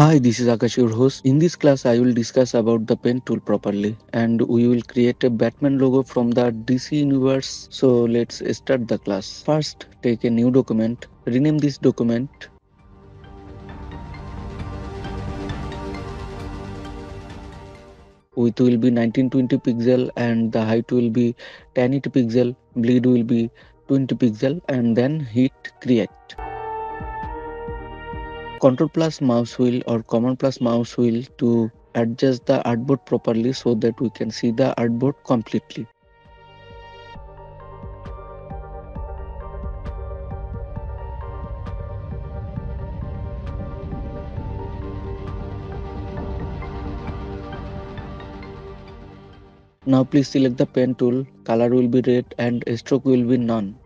Hi, this is Akash, your host. In this class, I will discuss about the pen tool properly and we will create a Batman logo from the DC universe. So let's start the class. First, take a new document, rename this document. Width will be 1920 pixel and the height will be 1080 pixel, bleed will be 20 pixel and then hit create. Control plus mouse wheel or command plus mouse wheel to adjust the artboard properly so that we can see the artboard completely. Now please select the pen tool, color will be red and stroke will be none.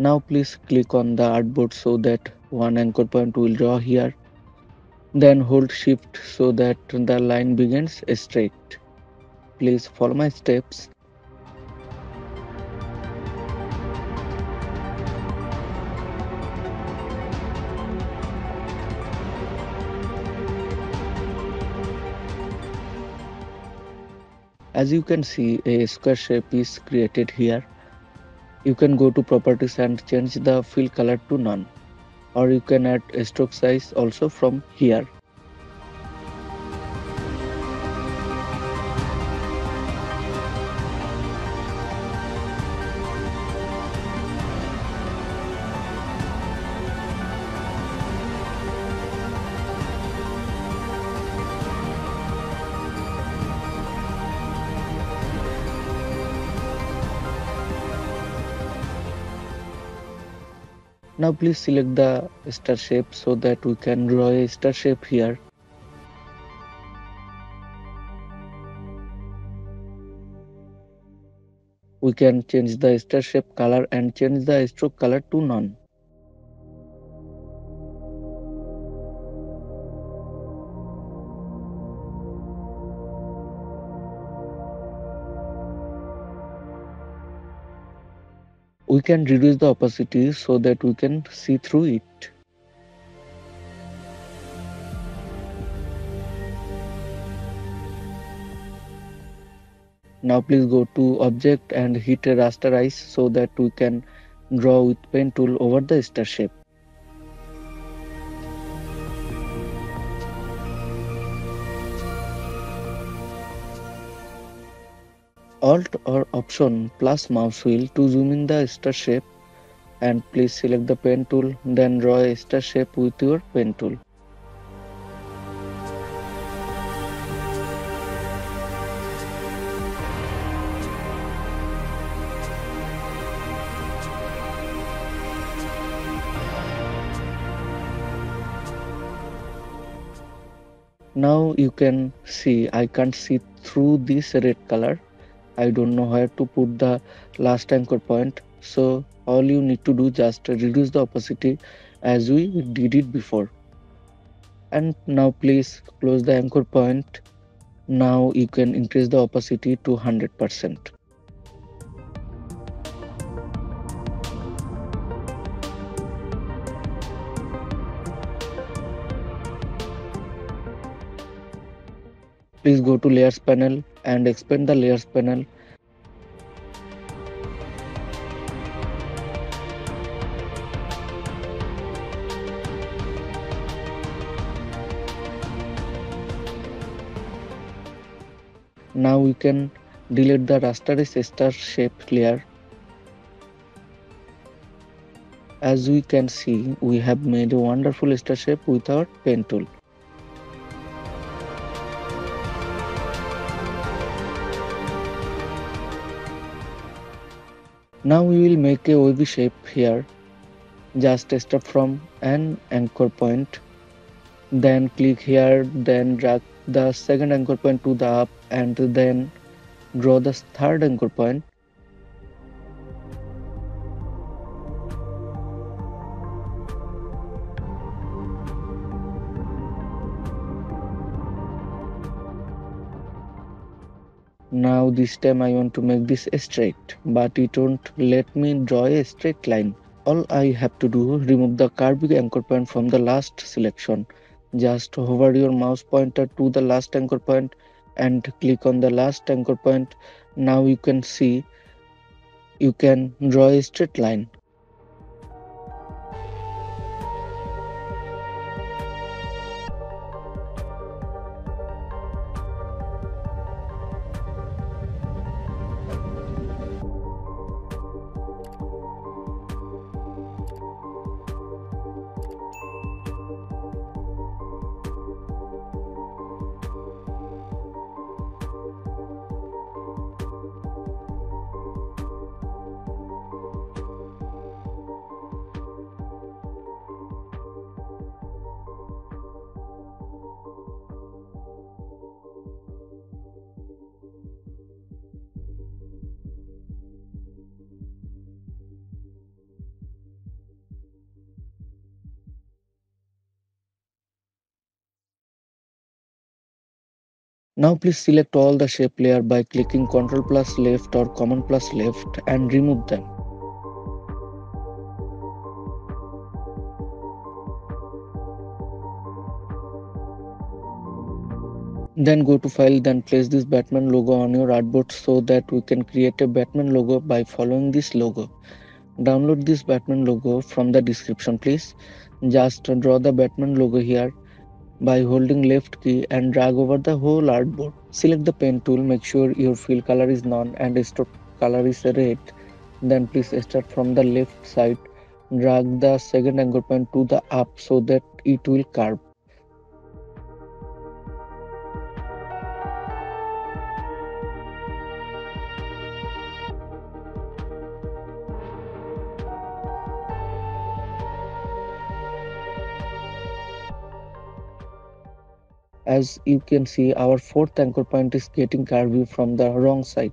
Now please click on the artboard so that one anchor point will draw here. Then hold shift so that the line begins straight. Please follow my steps. As you can see a square shape is created here you can go to properties and change the fill color to none. Or you can add a stroke size also from here Now please select the star shape so that we can draw a star shape here. We can change the star shape color and change the stroke color to none. We can reduce the opacity so that we can see through it. Now please go to object and hit rasterize so that we can draw with pen tool over the star shape. Alt or Option plus mouse wheel to zoom in the star shape and please select the pen tool then draw a star shape with your pen tool. Now you can see I can't see through this red color I don't know where to put the last anchor point. So all you need to do just reduce the opacity as we did it before. And now please close the anchor point. Now you can increase the opacity to 100% please go to layers panel and expand the layers panel now we can delete the rasterized star shape layer as we can see we have made a wonderful star shape with our pen tool Now we will make a wavy shape here. Just start from an anchor point. Then click here, then drag the second anchor point to the up and then draw the third anchor point now this time I want to make this straight but it won't let me draw a straight line all I have to do remove the curvy anchor point from the last selection. Just hover your mouse pointer to the last anchor point and click on the last anchor point. Now you can see you can draw a straight line. Now please select all the shape layer by clicking Ctrl plus left or Command plus left and remove them. Then go to file then place this Batman logo on your artboard so that we can create a Batman logo by following this logo. Download this Batman logo from the description please. Just draw the Batman logo here by holding left key and drag over the whole artboard. Select the pen tool, make sure your fill color is none and stroke color is red. Then please start from the left side. Drag the second anchor point to the up so that it will curve. As you can see our fourth anchor point is getting curvy from the wrong side.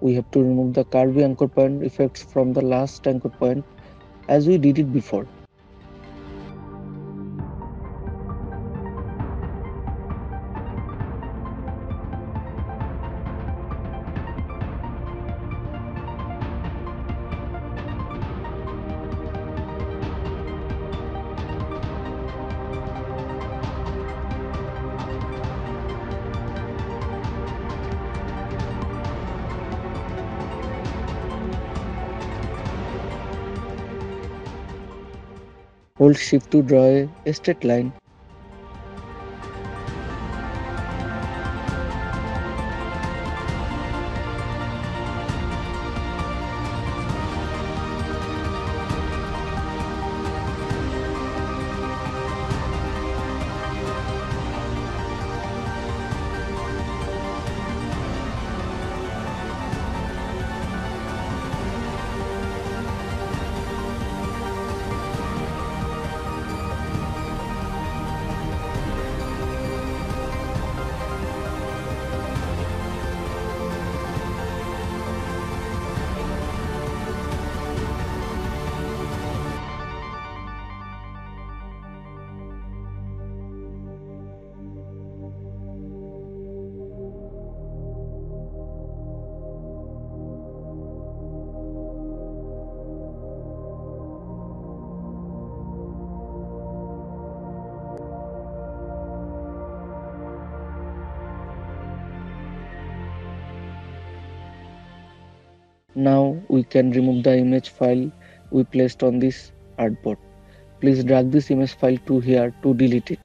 We have to remove the curvy anchor point effects from the last anchor point as we did it before Hold shift to draw a straight line. Now we can remove the image file we placed on this artboard. Please drag this image file to here to delete it.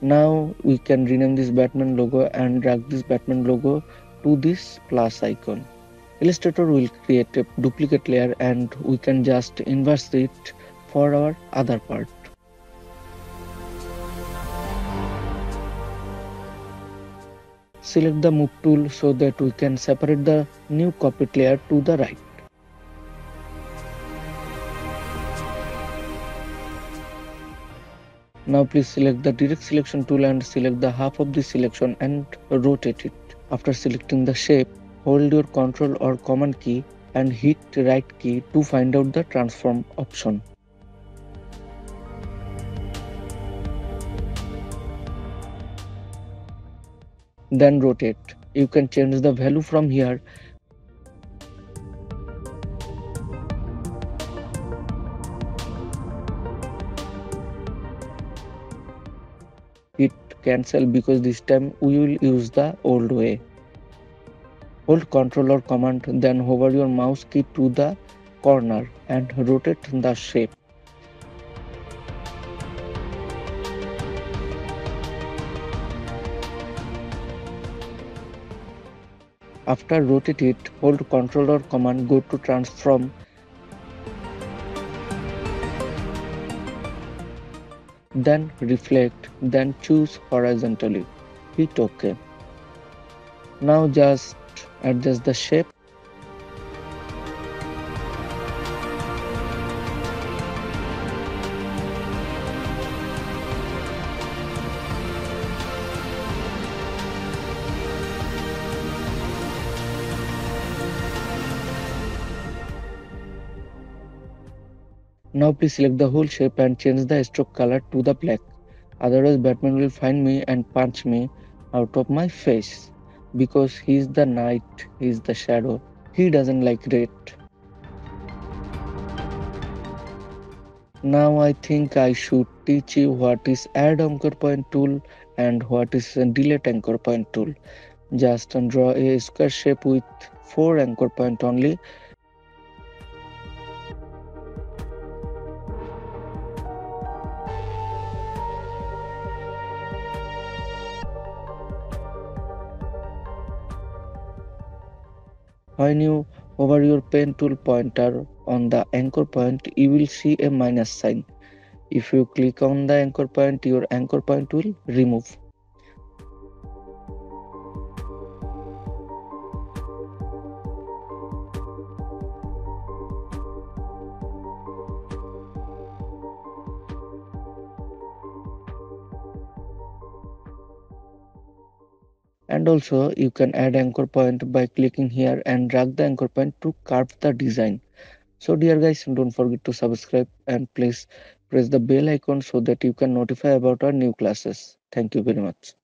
Now we can rename this Batman logo and drag this Batman logo to this plus icon. Illustrator will create a duplicate layer and we can just inverse it for our other part. Select the move tool so that we can separate the new copy layer to the right. Now please select the direct selection tool and select the half of the selection and rotate it. After selecting the shape, hold your control or command key and hit the right key to find out the transform option. Then rotate. You can change the value from here it cancel because this time we will use the old way. Hold Ctrl or Command then hover your mouse key to the corner and rotate the shape. After rotate it, hold Ctrl or Command go to transform then reflect, then choose horizontally. Hit OK. Now just adjust the shape. Now please select the whole shape and change the stroke color to the black. Otherwise Batman will find me and punch me out of my face. Because he is the night, he is the shadow. He doesn't like red. Now I think I should teach you what is add anchor point tool and what is delete anchor point tool. Just draw a square shape with 4 anchor point only When you hover your pen tool pointer on the anchor point, you will see a minus sign. If you click on the anchor point, your anchor point will remove. And also you can add anchor point by clicking here and drag the anchor point to carve the design. So dear guys don't forget to subscribe and please press the bell icon so that you can notify about our new classes. Thank you very much